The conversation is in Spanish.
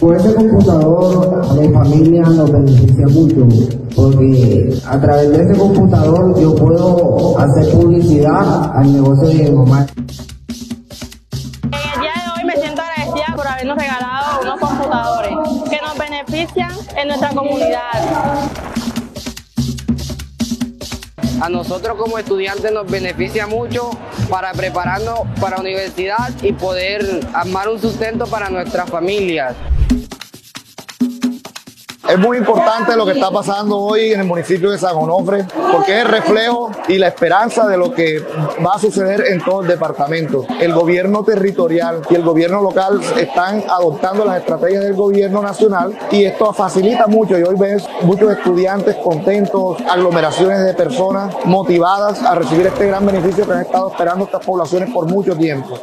Con ese computador a mi familia nos beneficia mucho porque a través de ese computador yo puedo hacer publicidad al negocio de mi mamá. En el día de hoy me siento agradecida por habernos regalado unos computadores que nos benefician en nuestra comunidad. A nosotros como estudiantes nos beneficia mucho para prepararnos para la universidad y poder armar un sustento para nuestras familias. Es muy importante lo que está pasando hoy en el municipio de San Onofre porque es el reflejo y la esperanza de lo que va a suceder en todo el departamento. El gobierno territorial y el gobierno local están adoptando las estrategias del gobierno nacional y esto facilita mucho y hoy ves muchos estudiantes contentos, aglomeraciones de personas motivadas a recibir este gran beneficio que han estado esperando estas poblaciones por mucho tiempo.